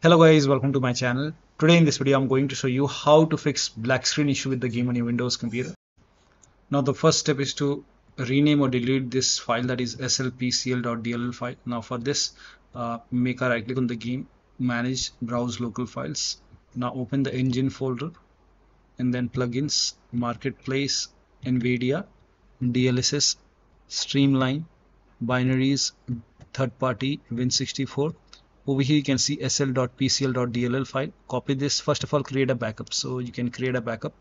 Hello guys, welcome to my channel. Today in this video I'm going to show you how to fix black screen issue with the game on your Windows computer. Now the first step is to rename or delete this file that is slpcl.dll file. Now for this uh, make a right click on the game, manage browse local files. Now open the engine folder and then plugins, marketplace, NVIDIA, DLSS, Streamline, binaries, third party, Win64 over here you can see sl.pcl.dll file. Copy this. First of all create a backup. So you can create a backup.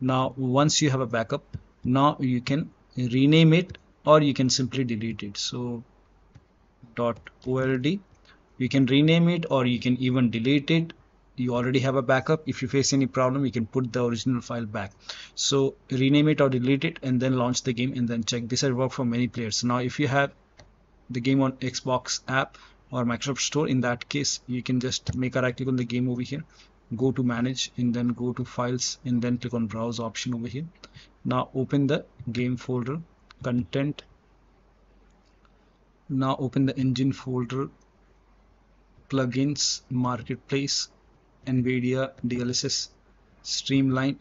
Now once you have a backup now you can rename it or you can simply delete it. So dot old you can rename it or you can even delete it. You already have a backup. If you face any problem you can put the original file back. So rename it or delete it and then launch the game and then check. This has worked for many players. Now if you have the game on xbox app or Microsoft Store. In that case you can just make a right click on the game over here go to manage and then go to files and then click on browse option over here. Now open the game folder content. Now open the engine folder plugins marketplace nvidia dlss streamline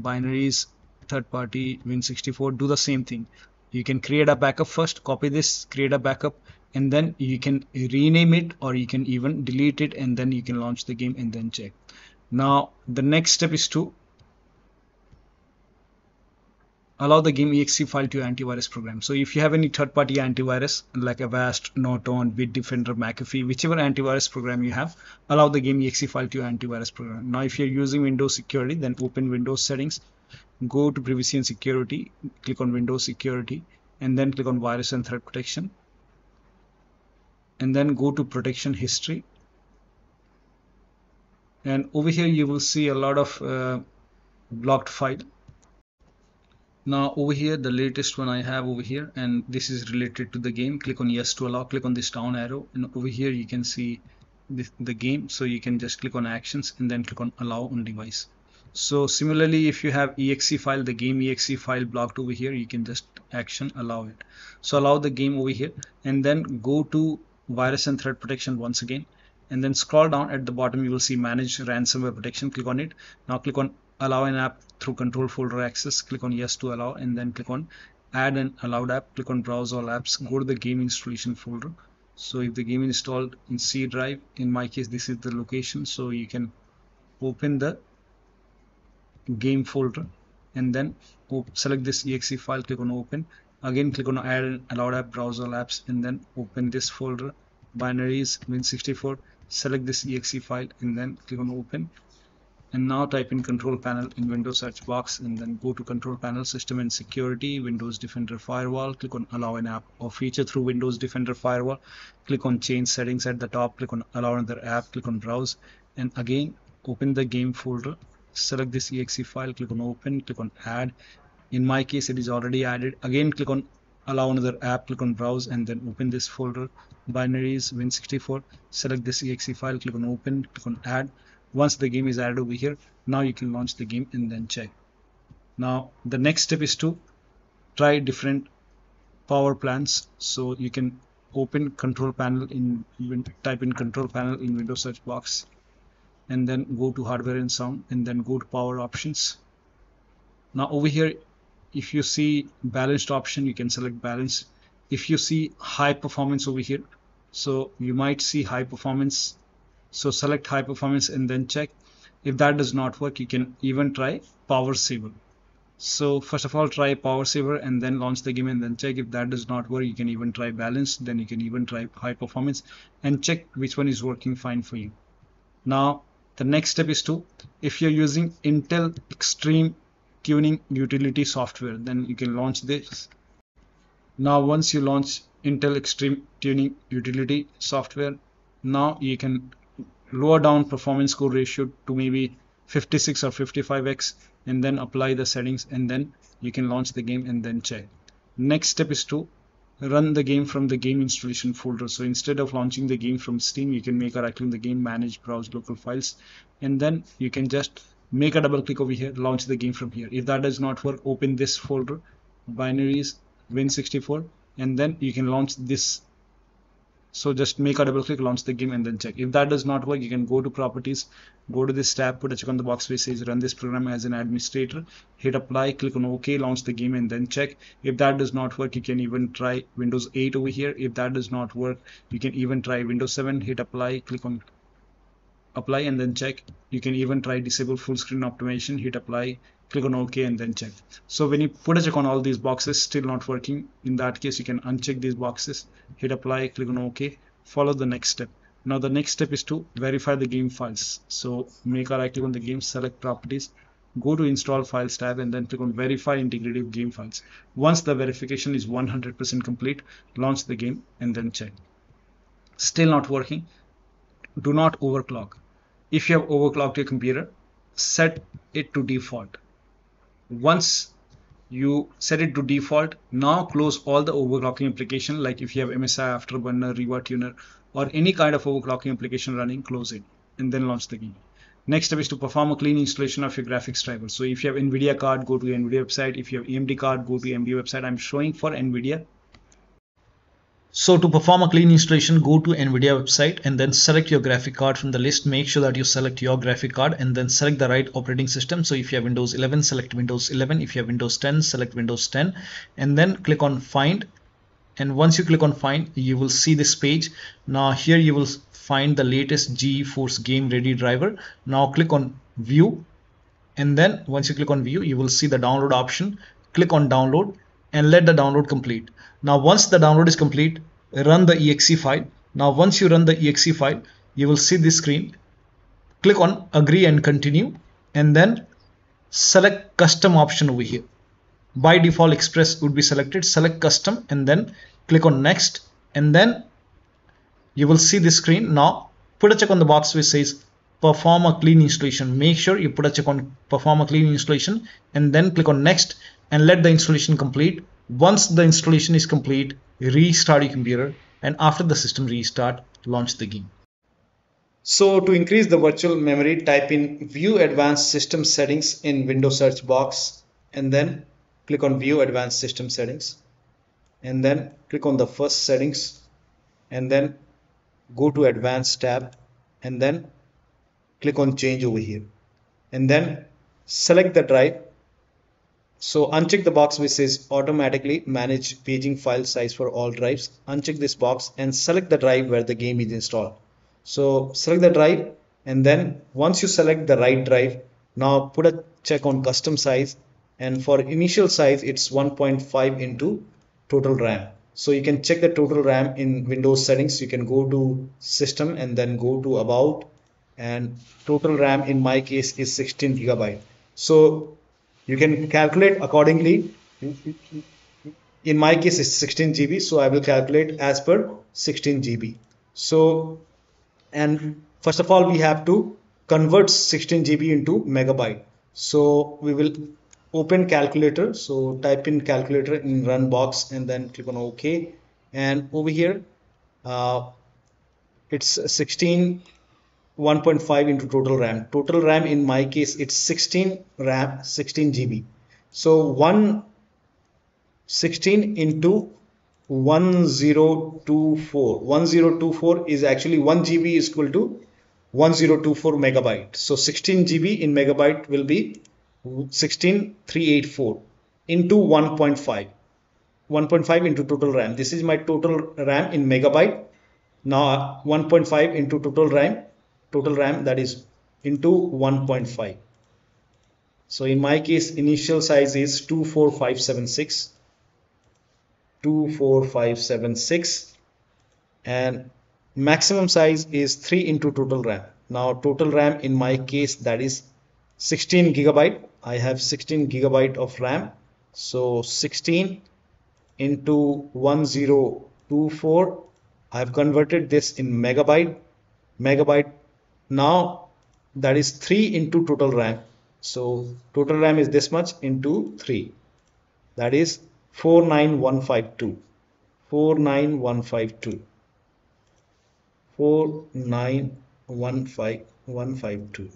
binaries third party win64 do the same thing. You can create a backup first copy this create a backup and then you can rename it or you can even delete it and then you can launch the game and then check. Now the next step is to allow the game exe file to your antivirus program. So if you have any third-party antivirus like avast norton bitdefender mcafee whichever antivirus program you have allow the game exe file to your antivirus program. Now if you're using windows security then open windows settings go to privacy and security click on windows security and then click on virus and threat protection and then go to protection history. And over here you will see a lot of uh, blocked file. Now over here the latest one I have over here and this is related to the game. Click on yes to allow. Click on this down arrow. And over here you can see the, the game. So you can just click on actions and then click on allow on device. So similarly if you have exe file the game exe file blocked over here you can just action allow it. So allow the game over here and then go to virus and threat protection once again. And then scroll down at the bottom you will see manage ransomware protection. Click on it. Now click on allow an app through control folder access. Click on yes to allow and then click on add an allowed app. Click on browse all apps. Go to the game installation folder. So if the game installed in C drive in my case this is the location. So you can open the game folder and then select this exe file click on open again click on add allowed app browser apps and then open this folder. Binaries win64 select this exe file and then click on open. And now type in control panel in windows search box and then go to control panel system and security windows defender firewall. Click on allow an app or feature through windows defender firewall. Click on change settings at the top. Click on allow another app. Click on browse. And again open the game folder. Select this exe file. Click on open. Click on add in my case it is already added. Again click on allow another app click on browse and then open this folder. Binaries win64 select this exe file click on open click on add. Once the game is added over here now you can launch the game and then check. Now the next step is to try different power plans. So you can open control panel in type in control panel in windows search box and then go to hardware and sound and then go to power options. Now over here if you see balanced option you can select balance. If you see high performance over here so you might see high performance. So select high performance and then check. If that does not work you can even try power saver. So first of all try power saver and then launch the game and then check. If that does not work you can even try balance then you can even try high performance and check which one is working fine for you. Now the next step is to if you're using intel extreme tuning utility software then you can launch this. Now once you launch intel extreme tuning utility software now you can lower down performance core ratio to maybe 56 or 55x and then apply the settings and then you can launch the game and then check. Next step is to run the game from the game installation folder. So instead of launching the game from steam you can make click on the game manage browse local files and then you can just make a double click over here launch the game from here. If that does not work open this folder binaries win64 and then you can launch this. So just make a double click launch the game and then check. If that does not work you can go to properties go to this tab put a check on the box which says run this program as an administrator hit apply click on ok launch the game and then check. If that does not work you can even try windows 8 over here. If that does not work you can even try windows 7 hit apply click on apply and then check. You can even try disable full screen optimization hit apply click on ok and then check. So when you put a check on all these boxes still not working in that case you can uncheck these boxes hit apply click on ok follow the next step. Now the next step is to verify the game files. So make a right click on the game select properties go to install files tab and then click on verify integrity of game files. Once the verification is 100% complete launch the game and then check. Still not working. Do not overclock if you have overclocked your computer set it to default. Once you set it to default now close all the overclocking application like if you have MSI Afterburner RivaTuner or any kind of overclocking application running close it and then launch the game. Next step is to perform a clean installation of your graphics driver. So if you have NVIDIA card go to NVIDIA website. If you have AMD card go to AMD website. I'm showing for NVIDIA so to perform a clean installation, go to NVIDIA website and then select your graphic card from the list. Make sure that you select your graphic card and then select the right operating system. So if you have Windows 11, select Windows 11. If you have Windows 10, select Windows 10 and then click on find. And once you click on find, you will see this page. Now here you will find the latest GeForce Game Ready driver. Now click on view and then once you click on view, you will see the download option. Click on download and let the download complete. Now once the download is complete, run the exe file. Now once you run the exe file, you will see this screen. Click on agree and continue and then select custom option over here. By default express would be selected. Select custom and then click on next and then you will see this screen. Now put a check on the box which says perform a clean installation. Make sure you put a check on perform a clean installation and then click on next and let the installation complete. Once the installation is complete, restart your computer and after the system restart, launch the game. So to increase the virtual memory, type in view advanced system settings in Windows search box and then click on view advanced system settings and then click on the first settings and then go to advanced tab and then click on change over here and then select the drive so uncheck the box which says automatically manage paging file size for all drives. Uncheck this box and select the drive where the game is installed. So select the drive and then once you select the right drive, now put a check on custom size and for initial size it's 1.5 into total RAM. So you can check the total RAM in Windows settings. You can go to system and then go to about and total RAM in my case is 16 gigabyte. So you can calculate accordingly. In my case it's 16 GB so I will calculate as per 16 GB so and first of all we have to convert 16 GB into megabyte. So we will open calculator. So type in calculator in run box and then click on OK. And over here uh, it's 16 1.5 into total RAM. Total RAM in my case it's 16 RAM 16 GB. So 1 16 into 1024 1024 is actually 1 GB is equal to 1024 megabyte. So 16 GB in megabyte will be 16384 into 1.5 1.5 into total RAM. This is my total RAM in megabyte. Now 1.5 into total RAM total RAM that is into 1.5 so in my case initial size is 24576 24576 and maximum size is 3 into total RAM. Now total RAM in my case that is 16 gigabyte. I have 16 gigabyte of RAM. So 16 into 1024 I have converted this in megabyte. Megabyte now that is 3 into total RAM. So total RAM is this much into 3 that is 49152 49152 4915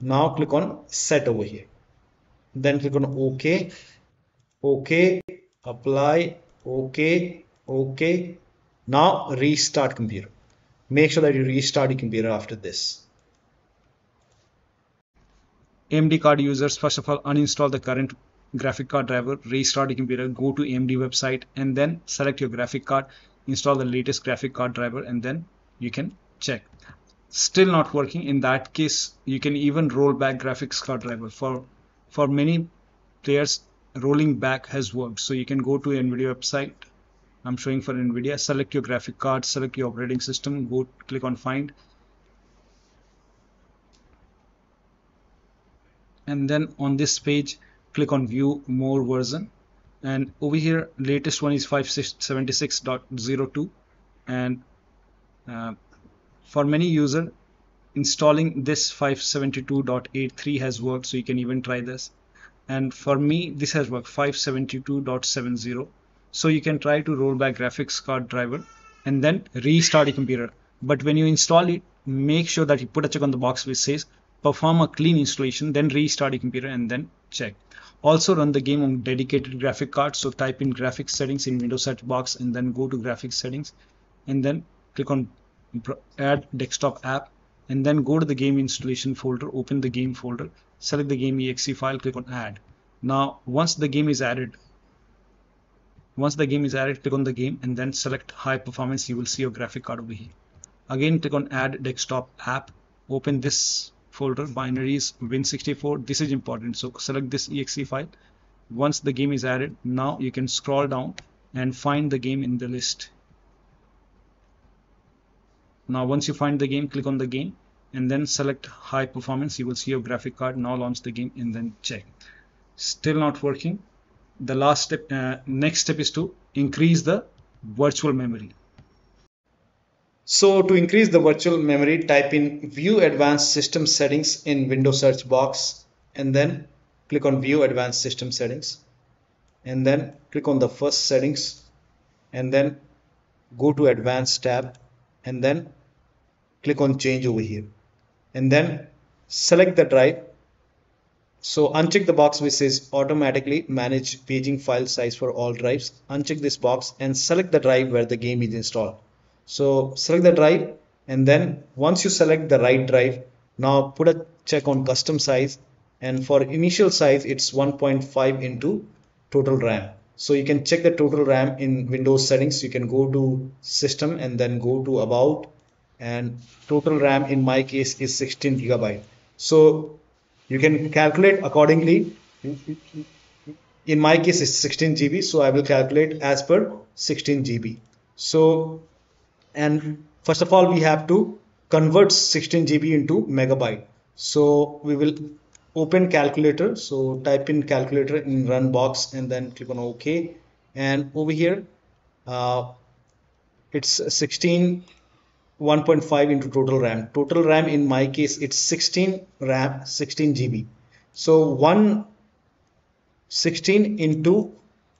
now click on set over here. Then click on ok. Ok apply. Ok ok. Now restart computer. Make sure that you restart your computer after this. AMD card users, first of all, uninstall the current graphic card driver, restart your computer, go to AMD website and then select your graphic card, install the latest graphic card driver and then you can check. Still not working. In that case, you can even roll back graphics card driver. For, for many players, rolling back has worked. So you can go to NVIDIA website. I'm showing for NVIDIA. Select your graphic card, select your operating system, go click on find. And then on this page, click on view more version. And over here, latest one is 576.02. And uh, for many user, installing this 572.83 has worked. So you can even try this and for me this has worked 572.70 so you can try to roll back graphics card driver and then restart your computer. But when you install it make sure that you put a check on the box which says perform a clean installation then restart your computer and then check. Also run the game on dedicated graphic card so type in graphics settings in windows search box and then go to graphics settings and then click on add desktop app and then go to the game installation folder open the game folder select the game exe file click on add. Now once the game is added once the game is added click on the game and then select high performance. You will see your graphic card over here. Again click on add desktop app. Open this folder binaries win64 this is important. So select this exe file. Once the game is added now you can scroll down and find the game in the list. Now once you find the game click on the game and then select high performance. You will see your graphic card. Now launch the game and then check. Still not working the last step uh, next step is to increase the virtual memory. So to increase the virtual memory type in view advanced system settings in windows search box and then click on view advanced system settings and then click on the first settings and then go to advanced tab and then click on change over here. And then select the drive so uncheck the box which says automatically manage paging file size for all drives. Uncheck this box and select the drive where the game is installed. So select the drive and then once you select the right drive now put a check on custom size and for initial size it's 1.5 into total RAM. So you can check the total RAM in Windows settings. You can go to system and then go to about and total RAM in my case is 16 gigabyte. So you can calculate accordingly. In my case it's 16 GB so I will calculate as per 16 GB. So and first of all we have to convert 16 GB into megabyte. So we will open calculator. So type in calculator in run box and then click on OK. And over here uh, it's 16 1.5 into total RAM. Total RAM in my case it's 16 RAM 16 GB. So 1 16 into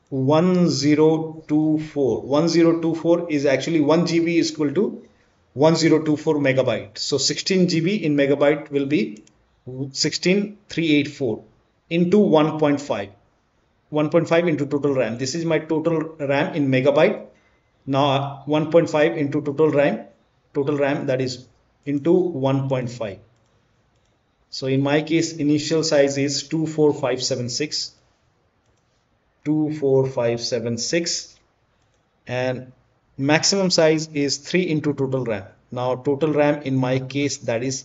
1024 1024 is actually 1 GB is equal to 1024 megabyte. So 16 GB in megabyte will be 16384 into 1.5 1.5 into total RAM. This is my total RAM in megabyte. Now 1.5 into total RAM total RAM that is into 1.5 so in my case initial size is 24576 24576 and maximum size is 3 into total RAM. Now total RAM in my case that is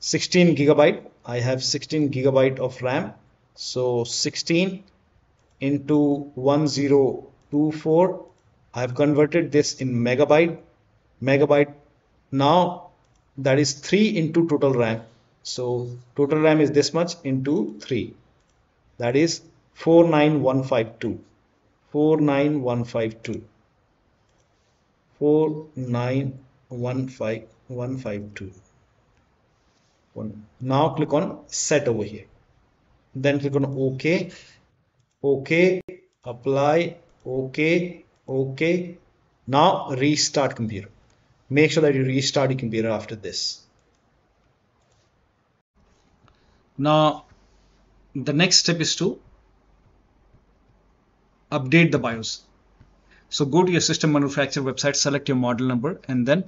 16 gigabyte. I have 16 gigabyte of RAM. So 16 into 1024 I have converted this in megabyte. Megabyte now that is 3 into total RAM. So total RAM is this much into 3 that is 49152 49152 4915 now click on set over here. Then click on ok. Ok apply. Ok ok. Now restart computer make sure that you restart your computer after this. Now, the next step is to update the BIOS. so go to your system manufacturer website select your model number and then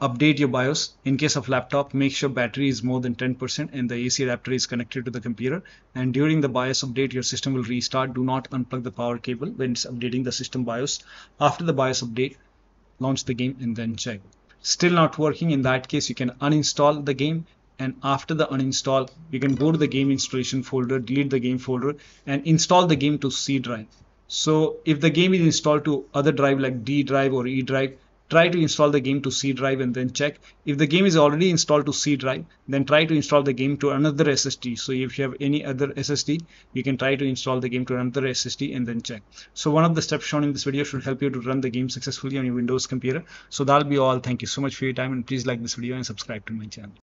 update your BIOS. In case of laptop, make sure battery is more than 10% and the AC adapter is connected to the computer. And during the BIOS update, your system will restart. Do not unplug the power cable when it's updating the system BIOS. After the BIOS update, launch the game and then check. Still not working. In that case, you can uninstall the game and after the uninstall, you can go to the game installation folder, delete the game folder and install the game to C drive. So if the game is installed to other drive like D drive or E drive, try to install the game to C drive and then check. If the game is already installed to C drive, then try to install the game to another SSD. So if you have any other SSD, you can try to install the game to another SSD and then check. So one of the steps shown in this video should help you to run the game successfully on your Windows computer. So that'll be all. Thank you so much for your time and please like this video and subscribe to my channel.